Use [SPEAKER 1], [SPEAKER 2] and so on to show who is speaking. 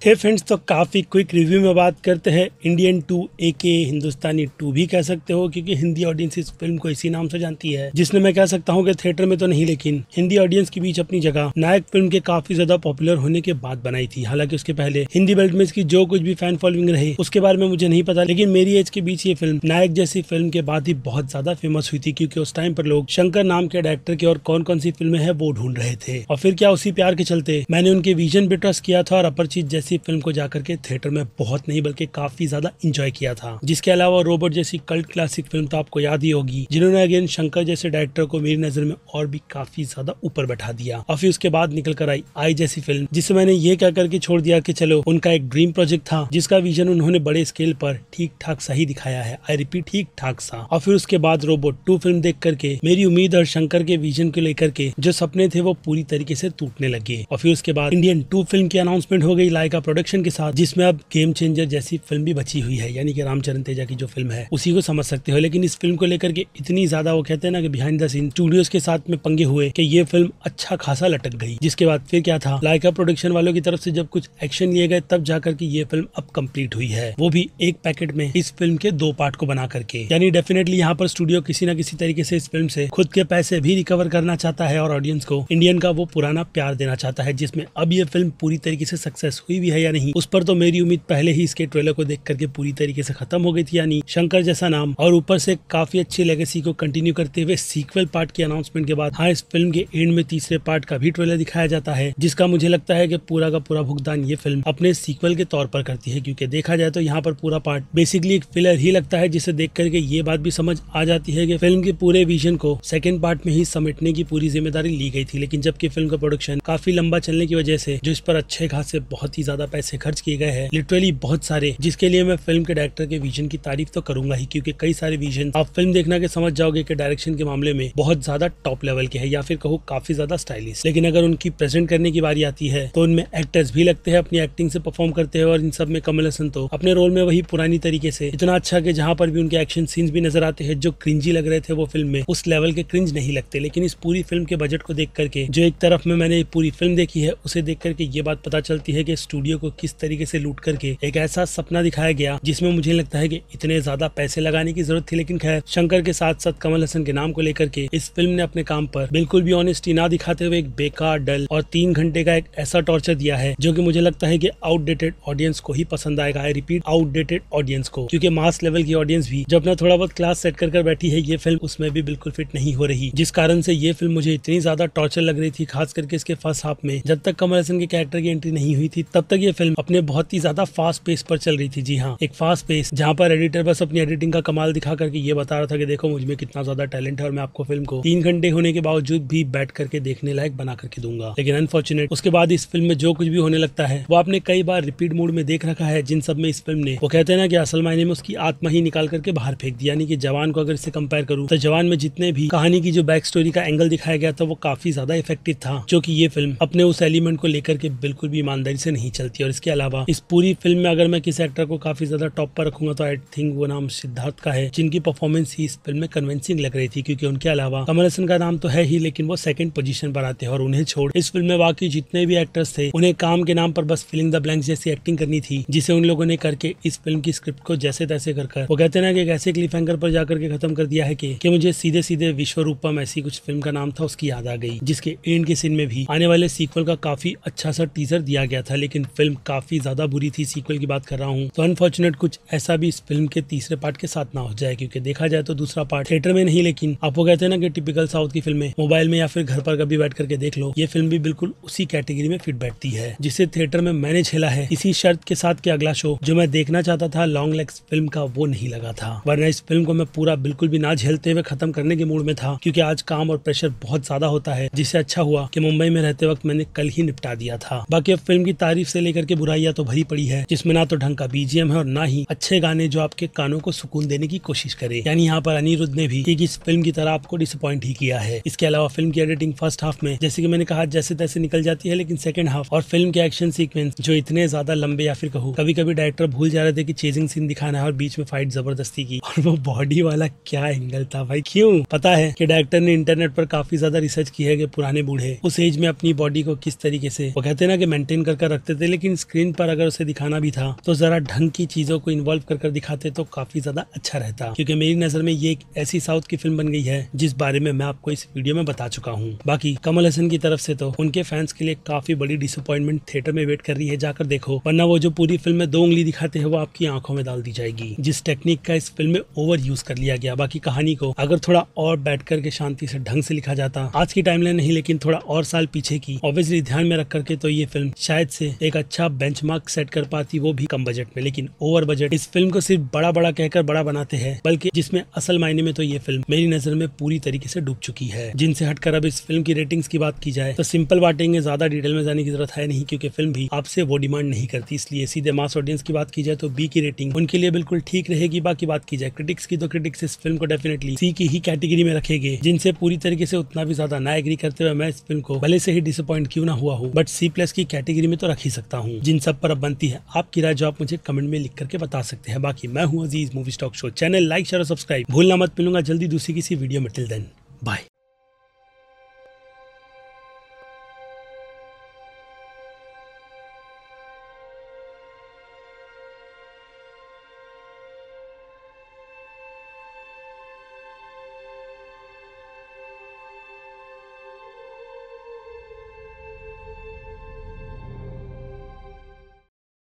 [SPEAKER 1] हे friends तो काफ़ी quick review में बात करते हैं। इंडियन टू ए के हिंदुस्तानी टू भी कह सकते हो, क्योंकि हिंदी ऑडियंस इस फ़िल्म को इसी नाम से जानती है। जिसने मैं कह सकता हूँ कि थिएटर में तो नहीं, लेकिन हिंदी ऑडियंस के बीच अपनी जगह नायक फ़िल्म के काफ़ी ज़्यादा पॉपुलर होने के बाद बनाई थी। हालाँकि उसके पहले हिंदी बेल्ट में इसकी जो कुछ भी फ़ैन फॉलोइंग रही, उसके बारे में मुझे नहीं पता, लेकिन मेरी एज के बीच ये फ़िल्म नायक जैसी फ़िल्म के बाद ही बहुत ज़्यादा फ़ेमस हुई थी, क्योंकि उस टाइम पर लोग शंकर नाम के डायरेक्टर की और कौन कौन सी फ़िल्में है वो ढूंढ रहे थे। और फिर क्या उसी प्यार के चलते मैंने उनके विजन पे ट्रस्ट किया था और अपर चीज़ जैसी फ़िल्म को जाकर के थिएटर में बहुत नहीं, बल्कि काफ़ी ज़्यादा इंजॉय किया था। जिसके अलावा रोबोट जैसी कल्ट क्लासिक फ़िल्म तो आपको याद ही होगी, जिन्होंने अगेन शंकर जैसे डायरेक्टर को मेरी नज़र में और भी काफ़ी ज़्यादा ऊपर बैठा दिया। और फिर उसके बाद निकल कर आई आई जैसी फ़िल्म जिसे मैंने ये कह करके छोड़ दिया कि चलो, उनका एक ड्रीम प्रोजेक्ट था, जिसका विजन उन्होंने बड़े स्केल पर ठीक ठाक सही दिखाया है। आई रिपीट ठीक ठाक सा। और फिर उसके बाद रोबोट टू फ़िल्म देख करके, मेरी उम्मीद और शंकर के विजन को लेकर के जो सपने थे, वो पूरी तरीके से टूटने लगे। और फिर उसके बाद इंडियन टू फ़िल्म की अनाउंसमेंट हो गई लाइका प्रोडक्शन के साथ, जिसमें अब गेम चेंजर जैसी फ़िल्म भी बची हुई है, यानी कि रामचरण तेजा की जो फ़िल्म है, उसी को समझ सकते हो। लेकिन इस फ़िल्म को लेकर के इतनी ज़्यादा वो कहते हैं ना कि बिहाइंड द सीन स्टूडियोज के साथ में पंगे हुए कि ये फ़िल्म अच्छा खासा लटक गई। जिसके बाद फिर क्या था? लाइका प्रोडक्शन वालों की तरफ़ से जब कुछ एक्शन लिए गए, तब जाकर के ये फ़िल्म अब कंप्लीट हुई है। वो भी एक पैकेट में इस फ़िल्म के दो पार्ट को बना करके। यानी डेफिनेटली यहाँ पर स्टूडियो किसी न किसी तरीके से इस फ़िल्म से खुद के पैसे भी रिकवर करना चाहता है और ऑडियंस को इंडियन का वो पुराना प्यार देना चाहता है, जिसमें अब ये फ़िल्म पूरी तरीके से सक्सेस हुई भी है या नहीं, उस पर तो मेरी उम्मीद पहले ही इसके ट्रेलर को देख करके पूरी तरीके से खत्म हो गई थी, यानी शंकर जैसा नाम। और ऊपर से काफ़ी अच्छी लेगेसी को कंटिन्यू करते हुए सीक्वल पार्ट की अनाउंसमेंट के बाद हाँ इस फ़िल्म के एंड में तीसरे पार्ट का भी ट्रेलर दिखाया जाता है, जिसका मुझे लगता है की पूरा का पूरा भुगतान ये फ़िल्म अपने सीक्वल के तौर पर करती है, क्योंकि देखा जाए तो यहाँ पर पूरा पार्ट बेसिकली एक फिलर ही लगता है, जिसे देख करके ये बात भी समझ आ जाती है कि फ़िल्म के पूरे विजन को सेकंड पार्ट में ही समेटने की पूरी ज़िम्मेदारी ली गई थी, लेकिन जबकि फ़िल्म का प्रोडक्शन काफ़ी लंबा चलने की वजह से, जो इस पर अच्छे खासे बहुत ही ज़्यादा पैसे खर्च किए गए हैं। लिटरली बहुत सारे, जिसके लिए मैं फ़िल्म के डायरेक्टर के विजन की तारीफ़ तो करूँगा ही, क्योंकि कई सारे विजन आप फ़िल्म देखना के समझ जाओगे कि डायरेक्शन के मामले में बहुत ज़्यादा टॉप लेवल के है, या फिर कहो काफ़ी ज़्यादा स्टाइलिश लेकिन अगर उनकी प्रेजेंट करने की बारी आती है तो उनमें एक्टर्स भी लगते हैं, अपनी एक्टिंग से परफॉर्म करते हैं, और इन सब में कमल हसन तो अपने रोल में वही पुरानी तरीके से, इतना अच्छा कि जहाँ पर भी उनके एक्शन सीन्स भी नज़र आते हैं, जो क्रिंजी लग रहे थे वो फ़िल्म में, उस लेवल के क्रिंज नहीं लगते। लेकिन इस पूरी फ़िल्म के बजट को देख करके, जो एक तरफ़ में मैंने पूरी फ़िल्म देखी है, उसे देख करके ये बात पता चलती है कि स्टूडियो को किस तरीके से लूट करके एक ऐसा सपना दिखाया गया जिसमें मुझे लगता है कि इतने ज़्यादा पैसे लगाने की ज़रूरत थी। लेकिन खैर, शंकर के साथ साथ कमल हसन के नाम को लेकर के इस फ़िल्म ने अपने काम पर बिल्कुल भी ऑनेस्टी ना दिखाते हुए एक बेकार, डल और तीन घंटे का एक ऐसा टॉर्चर दिया है, जो की मुझे लगता है कि आउटडेटेड ऑडियंस को ही पसंद आएगा। आई रिपीट आउटडेटेड ऑडियंस को, क्योंकि मास लेवल की ऑडियंस भी जो अपना थोड़ा बहुत क्लास सेट कर बैठी है, ये फ़िल्म उसमें भी बिल्कुल फिट नहीं हो रही। जिस कारण से ये फ़िल्म मुझे इतनी ज़्यादा टॉर्चर लग रही थी, खास करके इसके फ़र्स्ट हाफ़ में। जब तक कमल हसन के कैरेक्टर की एंट्री नहीं हुई थी, तब तक ये फ़िल्म अपने बहुत ही ज़्यादा फास्ट पेस पर चल रही थी। जी हाँ एक फास्ट पेस जहाँ पर एडिटर बस अपनी एडिटिंग का कमाल दिखा करके ये बता रहा था कि देखो, मुझ कितना ज़्यादा टैलेंट है और मैं आपको फ़िल्म को तीन घंटे होने के बावजूद भी बैठ करके देखने लायक बना करके दूँगा। लेकिन अनफॉर्चुनेट उसके बाद इस फ़िल्म में जो कुछ भी होने लगता है, वो आपने कई बार रिपीट मोड में देख रखा है, जिन सब में इस फ़िल्म ने। वो कहते हैं ना कि असल मायने में उसकी आत्मा ही निकाल करके बाहर फेंक दिया। यानी कि जवान को अगर इससे कंपेयर करूँ तो जवान में जितने भी कहानी की जो बैक स्टोरी का एंगल दिखाया गया था, वो काफ़ी ज़्यादा इफ़ेक्टिव था, जो की ये फ़िल्म अपने उस एलिमेंट को लेकर के बिल्कुल भी ईमानदारी से नहीं चलती। और इसके अलावा इस पूरी फ़िल्म में अगर मैं किसी एक्टर को काफ़ी ज़्यादा टॉप पर रखूँगा तो आई थिंक वो नाम सिद्धार्थ का है जिनकी परफॉर्मेंस ही इस फ़िल्म में कन्विंसिंग लग रही थी क्योंकि उनके अलावा कमल हसन का नाम तो है ही लेकिन वो सेकंड पोजीशन पर आते हैं और उन्हें छोड़। इस फ़िल्म में बाकी जितने भी एक्टर्स थे उन्हें काम के नाम पर बस फिलिंग द ब्लैंक्स जैसी एक्टिंग करनी थी जिसे उन लोगों ने करके इस फ़िल्म की स्क्रिप्ट को जैसे तैसे कर वो कहते ना कि एक ऐसे क्लिफ एंकर पर जाकर के खत्म कर दिया है कि, कि मुझे सीधे सीधे विश्व रूपम ऐसी कुछ फ़िल्म का नाम था उसकी याद आ गई जिसके एंड के सीन में भी आने वाले सीक्वल का काफ़ी अच्छा सा टीजर दिया गया था लेकिन फ़िल्म काफ़ी ज़्यादा बुरी थी सीक्वल की बात कर रहा हूँ। तो अनफॉर्चुनेट कुछ ऐसा भी इस फ़िल्म के तीसरे पार्ट के साथ ना हो जाए, क्योंकि देखा जाए तो दूसरा पार्ट थिएटर में नहीं, लेकिन आप वो कहते हैं ना कि टिपिकल साउथ की फ़िल्में मोबाइल में या फिर घर पर कभी बैठ करके देख लो, ये फ़िल्म भी बिल्कुल उसी कैटेगरी में फिट बैठती है, जिसे थिएटर में मैंने झेला है। इसी शर्त के साथ के अगला शो जो मैं देखना चाहता था लॉन्ग लेग्स फ़िल्म का, वो नहीं लगा था। वरना इस फ़िल्म को मैं पूरा बिल्कुल भी ना झेलते हुए खत्म करने के मूड में था, क्योंकि आज काम और प्रेशर बहुत ज़्यादा होता है, जिससे अच्छा हुआ कि मुंबई में रहते वक्त मैंने कल ही निपटा दिया था। बाकी अब फ़िल्म की तारीफ़ से लेकर के बुराइयाँ तो भरी पड़ी है, जिसमें ना तो ढंग का बीजीएम है और ना ही अच्छे गाने जो आपके कानों को सुकून देने की कोशिश करे। यानी यहाँ पर अनिरुद्ध ने भी इस फ़िल्म की तरह आपको डिसअपॉइंट ही किया है। इसके अलावा फ़िल्म की एडिटिंग फ़र्स्ट हाफ़ में, जैसे कि मैंने कहा जैसे तैसे निकल जाती है, लेकिन सेकंड हाफ़ और फ़िल्म के एक्शन सीक्वेंस जो इतने ज़्यादा लंबे या फिर कहूँ कभी कभी डायरेक्टर भूल जा रहे थे कि चेजिंग सीन दिखाना है और बीच में फाइट ज़बरदस्ती की। और वो बॉडी वाला क्या एंगल था भाई? क्यों? पता है कि डायरेक्टर ने इंटरनेट पर काफ़ी ज़्यादा रिसर्च की है कि पुराने बूढ़े उस एज में अपनी बॉडी को किस तरीके से, वो कहते ना कि मेंटेन कर रखते थे लेकिन स्क्रीन पर अगर उसे दिखाना भी था तो जरा ढंग की चीज़ों को इन्वॉल्व कर कर दिखाते तो काफ़ी ज़्यादा अच्छा रहता। क्योंकि मेरी नज़र में ये एक ऐसी साउथ की फ़िल्म बन गई है, जिस बारे में मैं आपको इस वीडियो में बता चुका हूँ। बाकी कमल हसन की तरफ़ से तो उनके फैंस के लिए काफ़ी बड़ी डिसअपॉइंटमेंट थिएटर में वेट कर रही है, जाकर देखो। वरना वो जो पूरी फ़िल्म में दो उंगली दिखाते हैं, वो आपकी आँखों में डाल दी जाएगी। जिस टेक्निक का इस फ़िल्म में ओवर यूज़ कर लिया गया। बाकी कहानी को अगर थोड़ा और बैठ करके शांति से ढंग से लिखा जाता। आज की टाइमलाइन नहीं, लेकिन थोड़ा और साल पीछे की ऑब्वियसली ध्यान में रख करके तो ये फ़िल्म शायद से एक अच्छा बेंचमार्क सेट कर पाती वो भी कम बजट में, लेकिन ओवर बजट इस फ़िल्म को सिर्फ़ बड़ा बड़ा कहकर बड़ा बनाते हैं, बल्कि जिसमें असल मायने में तो ये फ़िल्म मेरी नज़र में पूरी तरीके से डूब चुकी है। जिनसे हटकर अब इस फ़िल्म की रेटिंग्स की बात की जाए तो सिंपल बातेंगे ज़्यादा डिटेल में जाने की ज़रूरत है नहीं, क्योंकि फ़िल्म भी आपसे वो डिमांड नहीं करती। इसलिए सीधे मास ऑडियंस की बात की जाए तो बी की रेटिंग उनके लिए बिल्कुल ठीक रहेगी, बाकी बात की जाए। क्रिटिक्स की तो क्रिटिक्स इस फ़िल्म को डेफिनेटली सी की ही कैटेगरी में रखेंगे, जिनसे पूरी तरीके से उतना भी ज़्यादा ना एग्री करते हुए मैं इस फ़िल्म को भले से ही डिसअपॉइंट क्यों ना हुआ हूँ बट सी प्लस की कैटेगरी में तो रख ही सकता हूँ। जिन सब पर अब बनती है, आपकी राय जो आप मुझे कमेंट में लिख करके बता सकते हैं। बाकी मैं हूँ Aziz movie stock show channel like share और सब्सक्राइब भूलना मत, मिलूँगा जल्दी दूसरी किसी वीडियो में। Till then bye